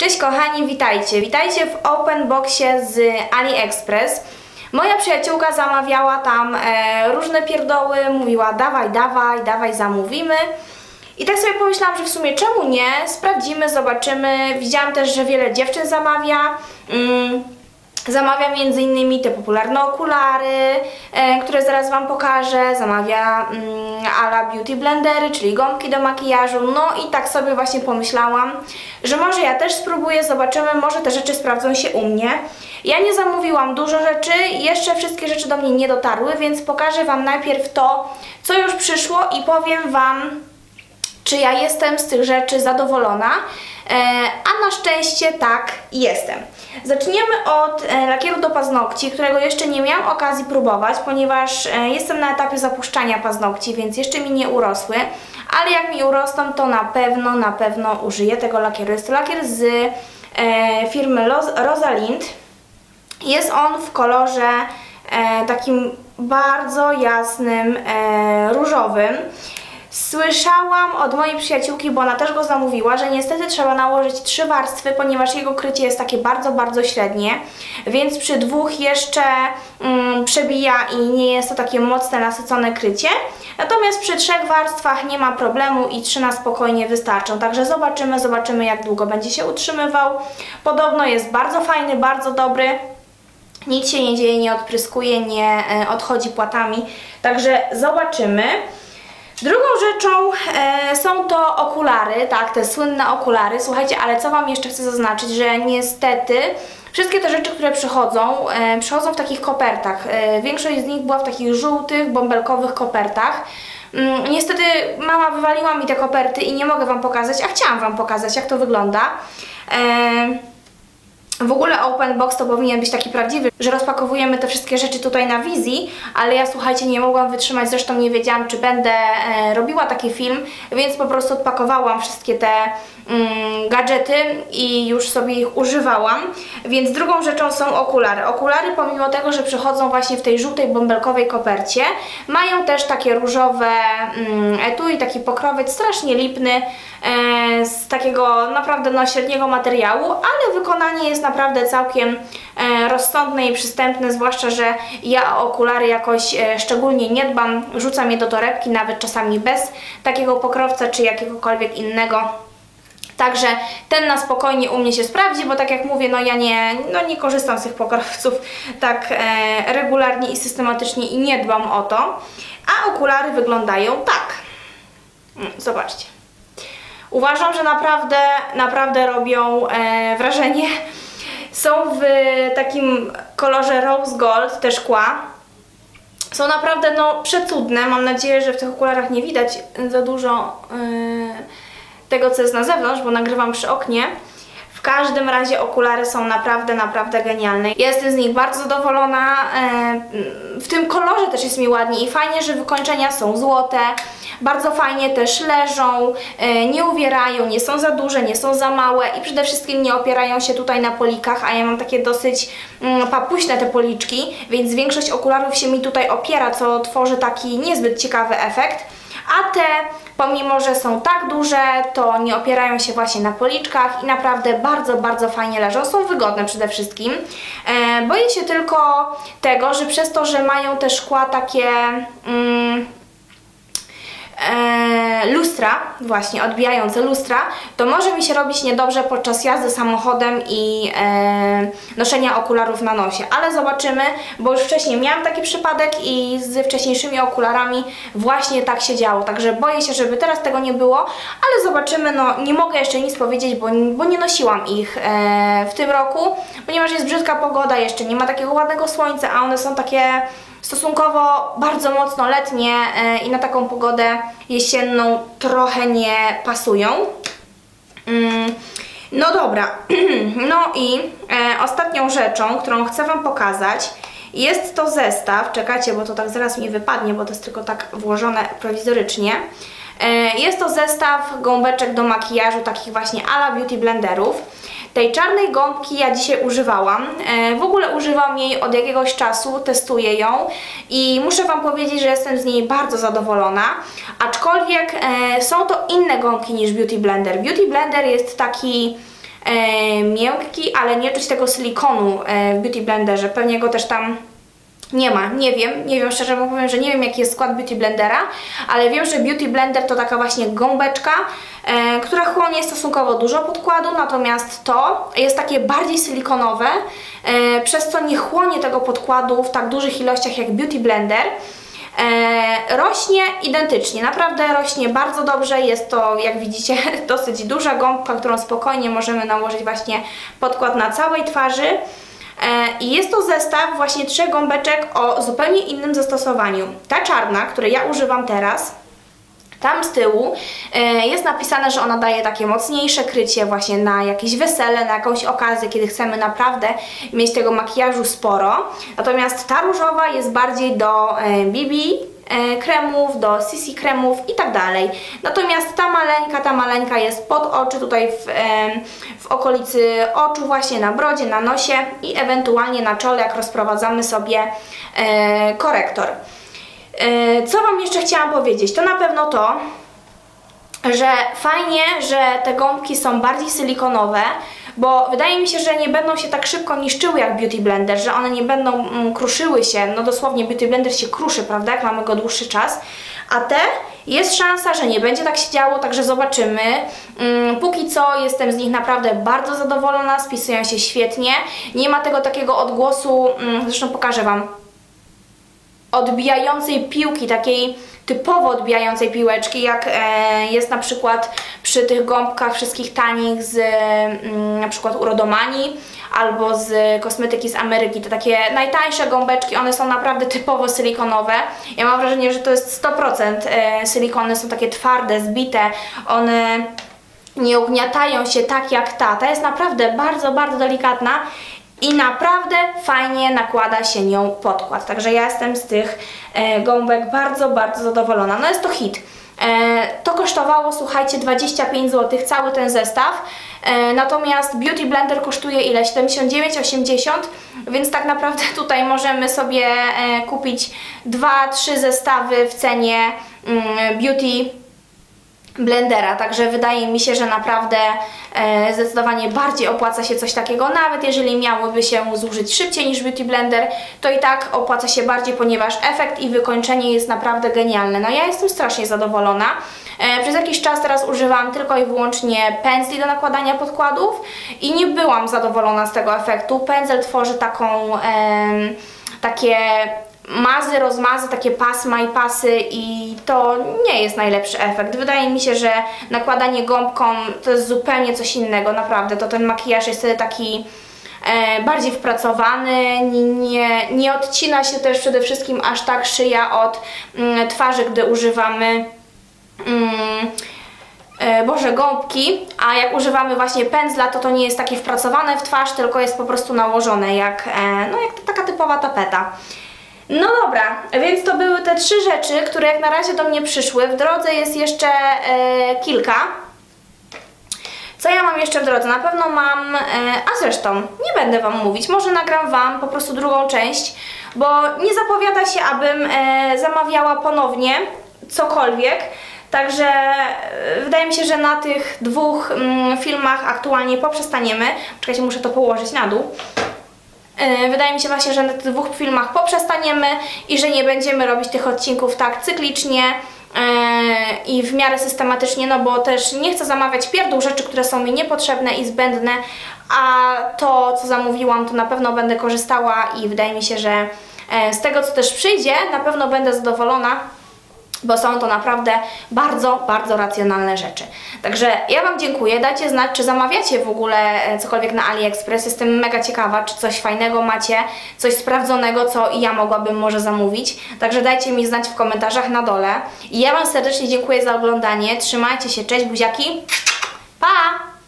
Cześć kochani, witajcie. Witajcie w open boxie z AliExpress. Moja przyjaciółka zamawiała tam e, różne pierdoły, mówiła dawaj, dawaj, dawaj, zamówimy. I tak sobie pomyślałam, że w sumie czemu nie? Sprawdzimy, zobaczymy. Widziałam też, że wiele dziewczyn zamawia. Mm. Zamawia m.in. te popularne okulary, e, które zaraz Wam pokażę. Zamawia mm, ala beauty blendery, czyli gąbki do makijażu. No i tak sobie właśnie pomyślałam, że może ja też spróbuję, zobaczymy, może te rzeczy sprawdzą się u mnie. Ja nie zamówiłam dużo rzeczy, jeszcze wszystkie rzeczy do mnie nie dotarły, więc pokażę Wam najpierw to, co już przyszło i powiem Wam, czy ja jestem z tych rzeczy zadowolona, a na szczęście tak jestem. Zaczniemy od e, lakieru do paznokci, którego jeszcze nie miałam okazji próbować, ponieważ e, jestem na etapie zapuszczania paznokci, więc jeszcze mi nie urosły, ale jak mi urosną, to na pewno, na pewno użyję tego lakieru. Jest to lakier z firmy Rosalind. Jest on w kolorze takim bardzo jasnym, różowym. Słyszałam od mojej przyjaciółki, bo ona też go zamówiła, że niestety trzeba nałożyć trzy warstwy, ponieważ jego krycie jest takie bardzo, bardzo średnie, więc przy dwóch jeszcze mm, przebija i nie jest to takie mocne, nasycone krycie. Natomiast przy trzech warstwach nie ma problemu i trzy na spokojnie wystarczą. Także zobaczymy, zobaczymy jak długo będzie się utrzymywał. Podobno jest bardzo fajny, bardzo dobry. Nic się nie dzieje, nie odpryskuje, nie e, odchodzi płatami. Także zobaczymy. Drugą rzeczą e, są to okulary, tak, te słynne okulary. Słuchajcie, ale co Wam jeszcze chcę zaznaczyć, że niestety wszystkie te rzeczy, które przychodzą, e, przychodzą w takich kopertach. E, większość z nich była w takich żółtych, bąbelkowych kopertach. Mm, niestety mama wywaliła mi te koperty i nie mogę Wam pokazać, a chciałam Wam pokazać, jak to wygląda. E, w ogóle open box to powinien być taki prawdziwy, że rozpakowujemy te wszystkie rzeczy tutaj na wizji, ale ja słuchajcie, nie mogłam wytrzymać, zresztą nie wiedziałam, czy będę e, robiła taki film, więc po prostu odpakowałam wszystkie te mm, gadżety i już sobie ich używałam. Więc drugą rzeczą są okulary. Okulary pomimo tego, że przychodzą właśnie w tej żółtej bąbelkowej kopercie, mają też takie różowe mm, etui, taki pokrowiec strasznie lipny, z takiego naprawdę no, średniego materiału, ale wykonanie jest naprawdę całkiem e, rozsądne i przystępne, zwłaszcza, że ja o okulary jakoś e, szczególnie nie dbam, rzucam je do torebki, nawet czasami bez takiego pokrowca czy jakiegokolwiek innego Także ten na spokojnie u mnie się sprawdzi, bo tak jak mówię, no ja nie, no nie korzystam z tych pokrowców tak e, regularnie i systematycznie i nie dbam o to. A okulary wyglądają tak. Mm, zobaczcie. Uważam, że naprawdę, naprawdę robią e, wrażenie. Są w takim kolorze rose gold, te szkła. Są naprawdę no, przecudne. Mam nadzieję, że w tych okularach nie widać za dużo... E, tego, co jest na zewnątrz, bo nagrywam przy oknie. W każdym razie okulary są naprawdę, naprawdę genialne. Ja jestem z nich bardzo zadowolona. E, w tym kolorze też jest mi ładnie i fajnie, że wykończenia są złote. Bardzo fajnie też leżą, e, nie uwierają, nie są za duże, nie są za małe i przede wszystkim nie opierają się tutaj na polikach, a ja mam takie dosyć mm, papuśne te policzki, więc większość okularów się mi tutaj opiera, co tworzy taki niezbyt ciekawy efekt a te pomimo, że są tak duże, to nie opierają się właśnie na policzkach i naprawdę bardzo, bardzo fajnie leżą. Są wygodne przede wszystkim. E, boję się tylko tego, że przez to, że mają te szkła takie... Mm, e, lustra, właśnie odbijające lustra, to może mi się robić niedobrze podczas jazdy samochodem i e, noszenia okularów na nosie. Ale zobaczymy, bo już wcześniej miałam taki przypadek i z wcześniejszymi okularami właśnie tak się działo. Także boję się, żeby teraz tego nie było, ale zobaczymy. No nie mogę jeszcze nic powiedzieć, bo, bo nie nosiłam ich e, w tym roku, ponieważ jest brzydka pogoda, jeszcze nie ma takiego ładnego słońca, a one są takie stosunkowo bardzo mocno letnie e, i na taką pogodę jesienną trochę nie pasują. Mm, no dobra, no i e, ostatnią rzeczą, którą chcę Wam pokazać jest to zestaw, czekajcie, bo to tak zaraz mi wypadnie, bo to jest tylko tak włożone prowizorycznie. E, jest to zestaw gąbeczek do makijażu, takich właśnie ala beauty blenderów. Tej czarnej gąbki ja dzisiaj używałam. E, w ogóle używam jej od jakiegoś czasu, testuję ją i muszę Wam powiedzieć, że jestem z niej bardzo zadowolona. Aczkolwiek e, są to inne gąbki niż Beauty Blender. Beauty Blender jest taki miękki, ale nie czuć tego silikonu w Beauty Blenderze. Pewnie go też tam nie ma, nie wiem, nie wiem, szczerze powiem, że nie wiem jaki jest skład Beauty Blendera, ale wiem, że Beauty Blender to taka właśnie gąbeczka, e, która chłonie stosunkowo dużo podkładu, natomiast to jest takie bardziej silikonowe, e, przez co nie chłonie tego podkładu w tak dużych ilościach jak Beauty Blender. E, rośnie identycznie, naprawdę rośnie bardzo dobrze, jest to jak widzicie dosyć duża gąbka, którą spokojnie możemy nałożyć właśnie podkład na całej twarzy. E, I jest to zestaw właśnie trzech gąbeczek o zupełnie innym zastosowaniu. Ta czarna, której ja używam teraz, tam z tyłu e, jest napisane, że ona daje takie mocniejsze krycie właśnie na jakieś wesele, na jakąś okazję, kiedy chcemy naprawdę mieć tego makijażu sporo. Natomiast ta różowa jest bardziej do BB, e, kremów, do CC kremów i tak dalej. Natomiast ta maleńka, ta maleńka jest pod oczy, tutaj w, w okolicy oczu, właśnie na brodzie, na nosie i ewentualnie na czole, jak rozprowadzamy sobie e, korektor. E, co Wam jeszcze chciałam powiedzieć? To na pewno to, że fajnie, że te gąbki są bardziej silikonowe, bo wydaje mi się, że nie będą się tak szybko niszczyły jak Beauty Blender, że one nie będą mm, kruszyły się, no dosłownie Beauty Blender się kruszy, prawda, jak mamy go dłuższy czas, a te jest szansa, że nie będzie tak się działo, także zobaczymy. Mm, póki co jestem z nich naprawdę bardzo zadowolona, spisują się świetnie, nie ma tego takiego odgłosu, mm, zresztą pokażę Wam, odbijającej piłki, takiej typowo odbijającej piłeczki, jak e, jest na przykład przy tych gąbkach wszystkich tanich z mm, na przykład Urodomani albo z kosmetyki z Ameryki. Te takie najtańsze gąbeczki, one są naprawdę typowo silikonowe. Ja mam wrażenie, że to jest 100% e, silikony, są takie twarde, zbite, one nie ugniatają się tak jak ta. Ta jest naprawdę bardzo, bardzo delikatna i naprawdę fajnie nakłada się nią podkład. Także ja jestem z tych e, gąbek bardzo, bardzo zadowolona. No jest to hit. E, to kosztowało, słuchajcie, 25 zł, cały ten zestaw. E, natomiast Beauty Blender kosztuje ile? 79,80 więc tak naprawdę tutaj możemy sobie kupić 2-3 zestawy w cenie mm, Beauty blendera, także wydaje mi się, że naprawdę e, zdecydowanie bardziej opłaca się coś takiego, nawet jeżeli miałoby się zużyć szybciej niż Beauty Blender, to i tak opłaca się bardziej, ponieważ efekt i wykończenie jest naprawdę genialne. No ja jestem strasznie zadowolona. E, przez jakiś czas teraz używam tylko i wyłącznie pędzli do nakładania podkładów i nie byłam zadowolona z tego efektu. Pędzel tworzy taką, e, takie mazy, rozmazy, takie pasma i pasy i to nie jest najlepszy efekt. Wydaje mi się, że nakładanie gąbką to jest zupełnie coś innego, naprawdę. To ten makijaż jest wtedy taki e, bardziej wpracowany, nie, nie odcina się też przede wszystkim aż tak szyja od mm, twarzy, gdy używamy mm, e, Boże, gąbki, a jak używamy właśnie pędzla, to to nie jest takie wpracowane w twarz, tylko jest po prostu nałożone jak, e, no, jak taka typowa tapeta. No dobra, więc to były te trzy rzeczy, które jak na razie do mnie przyszły. W drodze jest jeszcze e, kilka. Co ja mam jeszcze w drodze? Na pewno mam, e, a zresztą nie będę Wam mówić, może nagram Wam po prostu drugą część, bo nie zapowiada się, abym e, zamawiała ponownie cokolwiek. Także e, wydaje mi się, że na tych dwóch mm, filmach aktualnie poprzestaniemy. Czekajcie, muszę to położyć na dół. E, wydaje mi się właśnie, że na tych dwóch filmach poprzestaniemy i że nie będziemy robić tych odcinków tak cyklicznie e, i w miarę systematycznie, no bo też nie chcę zamawiać pierdół rzeczy, które są mi niepotrzebne i zbędne, a to co zamówiłam to na pewno będę korzystała i wydaje mi się, że e, z tego co też przyjdzie na pewno będę zadowolona bo są to naprawdę bardzo, bardzo racjonalne rzeczy. Także ja Wam dziękuję, dajcie znać, czy zamawiacie w ogóle e, cokolwiek na AliExpress, jestem mega ciekawa, czy coś fajnego macie, coś sprawdzonego, co ja mogłabym może zamówić, także dajcie mi znać w komentarzach na dole. I ja Wam serdecznie dziękuję za oglądanie, trzymajcie się, cześć buziaki, pa!